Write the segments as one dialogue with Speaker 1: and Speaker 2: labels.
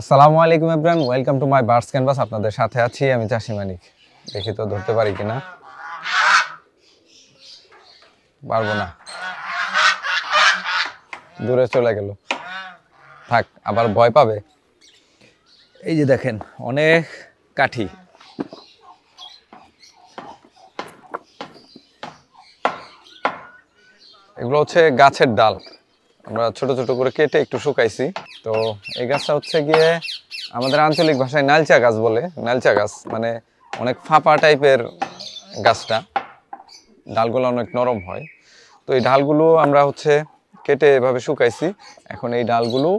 Speaker 1: আসসালামু আলাইকুম everyone welcome to my birds canvas আপনাদের সাথে আছি আমি চাষি মানিক। দেখি তো ধরতে পারি কিনা। পারব না। দূরে চলে গেল। থাক, আবার ভয় পাবে। এই যে দেখেন, অনেক কাঠি। এগুলো হচ্ছে গাছের ডাল। আমরা ছোট ছোট করে কেটে একটু শুকাইছি। তো এই গাছটা হচ্ছে গিয়ে আমাদের আঞ্চলিক ভাষায় নালচা গাছ বলে। নালচা গাছ মানে অনেক ফাঁপা টাইপের গাছটা। ডালগুলো অনেক নরম হয়। তো এই ডালগুলো আমরা হচ্ছে কেটে এভাবে শুকাইছি। এখন এই ডালগুলো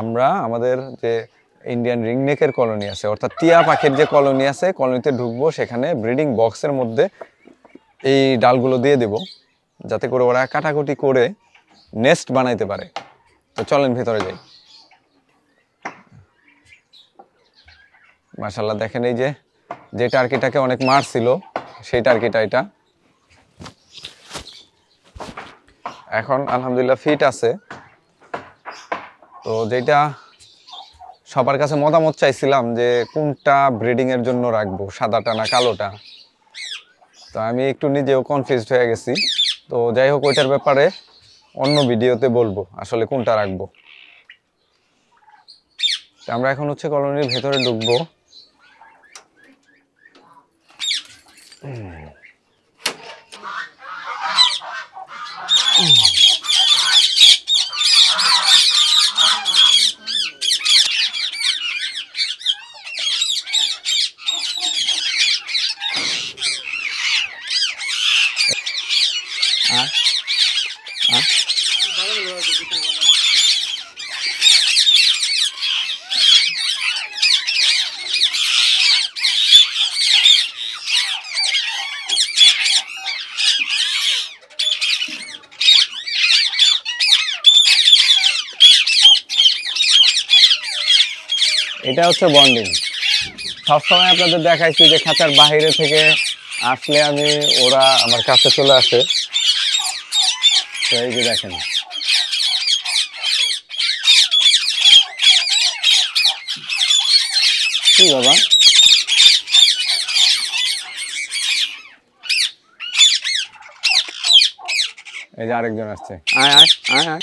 Speaker 1: আমরা আমাদের যে ইন্ডিয়ান রিংনেকের কলোনি আছে, অর্থাৎ টিয়া পাখির যে কলোনি আছে, কলোনিতে ঢুকবো, সেখানে ব্রিডিং বক্সের মধ্যে এই ডালগুলো দিয়ে দেব। যাতে করে ওরা কাটাকুটি করে নেস্ট বানাইতে পারে। তো চলেন ভিতরে যাই। মার্শাল্লাহ দেখেন এই যে যে টার্কিটাকে অনেক মারছিল, সেই টার্কিটা এটা। এখন আলহামদুলিল্লাহ ফিট আছে। তো যেটা সবার কাছে মতামত চাইছিলাম যে, কোনটা ব্রিডিং এর জন্য রাখব, সাদাটা না কালোটা? তো আমি একটু নিজেও কনফিউজড হয়ে গেছি। তো যাই হোক, ওইটার ব্যাপারে অন্য ভিডিওতে বলব আসলে কোনটা রাখব। আমরা এখন হচ্ছে কলোনির ভেতরে ঢুকবো। এটা হচ্ছে বন্ডিং সবসময় আপনাদের দেখাইছি যে খাঁচার বাইরে থেকে আসলে আমি, ওরা আমার কাছে চলে আসে। এই যে দেখেন। কি বাবা? এই যে আরেকজন আসছে। আয় আয় আয় আয়।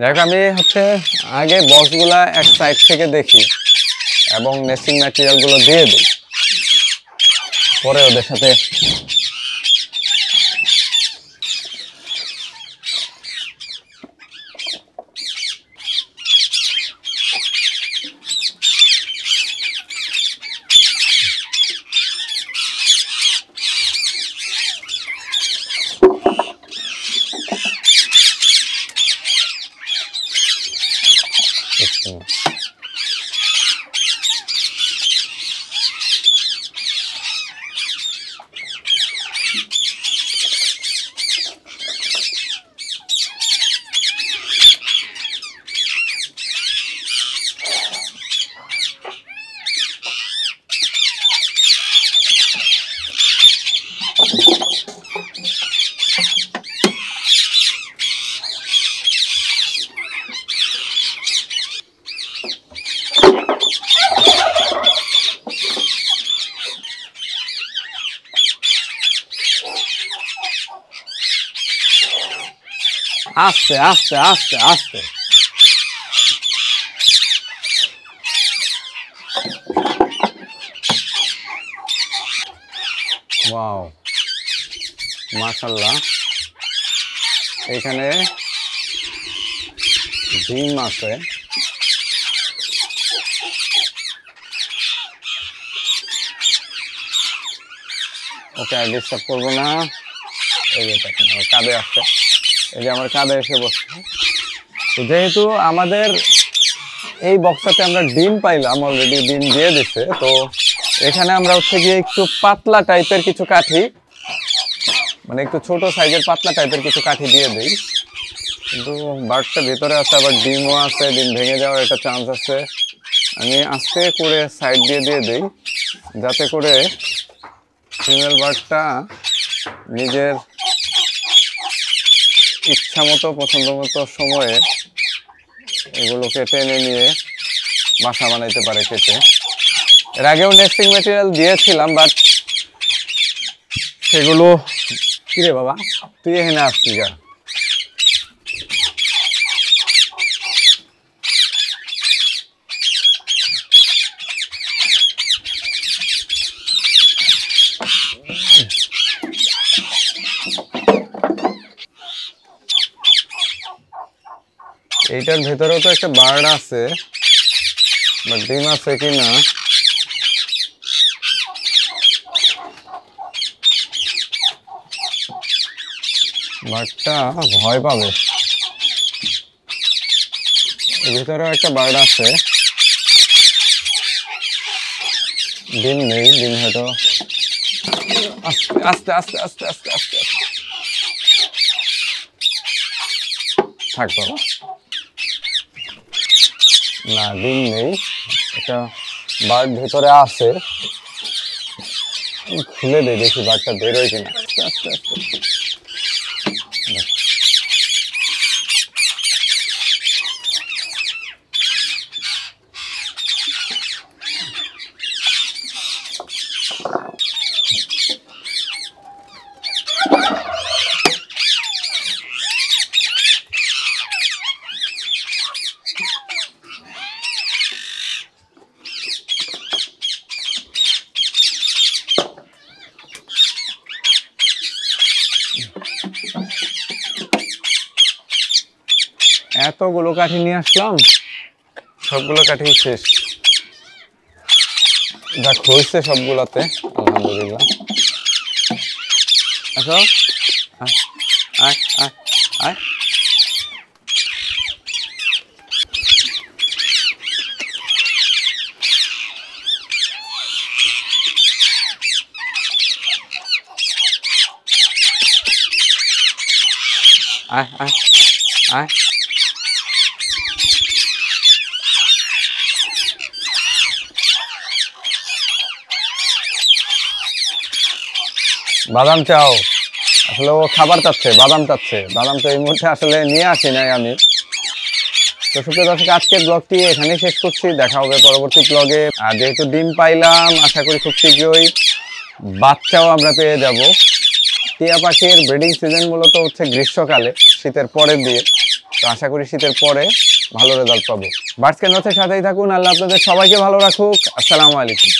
Speaker 1: দেখ, আমি হচ্ছে আগে বক্সগুলা এক সাইড থেকে দেখি এবং নেসিং ম্যাটেরিয়ালগুলো দিয়ে দিই। পরে ওদের সাথে আস্তে আস্তে আস্তে আস্তে ওয়াও মাশাল্লাহ এখানে ডিম আছে। ওকে, আর ডিস্টার্ব করব না। এই যে দেখেন, আমার কাঁধে আসছে। এই যে আমার কাঁধে এসে বসছে। তো যেহেতু আমাদের এই বক্সাতে আমরা ডিম পাইলাম অলরেডি ডিম দিয়ে দিছে, তো এখানে আমরা হচ্ছে গিয়ে একটু পাতলা টাইপের কিছু কাঠি মানে একটু ছোট সাইজের পাতলা টাইপের কিছু কাঠি দিয়ে দিই। কিন্তু বার্ডটা ভেতরে আছে, আবার ডিমও আছে, ডিম ভেঙে যাওয়ার একটা চান্স আছে। আমি আস্তে করে সাইড দিয়ে দিয়ে দিই, যাতে করে ফিমেল বার্ডটা নিজের ইচ্ছা মতো, পছন্দ মতো সময়ে এগুলোকে টেনে নিয়ে বাসা বানাইতে পারে কেটে। এর আগেও নেস্টিং মেটেরিয়াল দিয়েছিলাম বাট সেগুলো কিরে বাবা? তুই এখানে আসছিস যা। এইটার ভেতরেও তো একটা বার্ড আছে বাট ডিম আছে কি না? বার্ডটা ভয় পাবে। এর ভিতরেও একটা বার্ড আছে। ডিম নেই, ডিম হয়তো আস্তে আস্তে আস্তে আস্তে আস্তে আস্তে থাক বাবা। না, ডিম নেই। একটা বার্ড ভেতরে আছে। খুলে দিই দেখি বার্ডটা বেরোয় কিনা। আস্তে আস্তে আস্তে। দেখ। এতগুলো কাঠি নিয়ে আসলাম, সবগুলো কাঠি শেষ। দেখ হয়েছে সবগুলোতে, আলহামদুলিল্লাহ। আসো। আয় আয়। আয় আয় আয়। বাদাম চাও? আসলে ও খাবার চাচ্ছে, বাদাম চাচ্ছে। বাদাম তো এই মুহূর্তে আসলে নিয়ে আসি নাই আমি। তো সুপ্রিয় দর্শক, আজকের ব্লগটি এখানেই শেষ করছি। দেখা হবে পরবর্তী ব্লগে আর যেহেতু ডিম পাইলাম, আশা করি খুব শীঘ্রই বাচ্চাও আমরা পেয়ে যাব। টিয়া পাখির ব্রিডিং সিজন মূলত হচ্ছে গ্রীষ্মকালে, শীতের পরের দিয়ে তো আশা করি শীতের পরে ভালো রেজাল্ট পাবো। বার্ডস কেন সাথেই থাকুন। আল্লাহ আপনাদের সবাইকে ভালো রাখুক। আসসালামু আলাইকুম।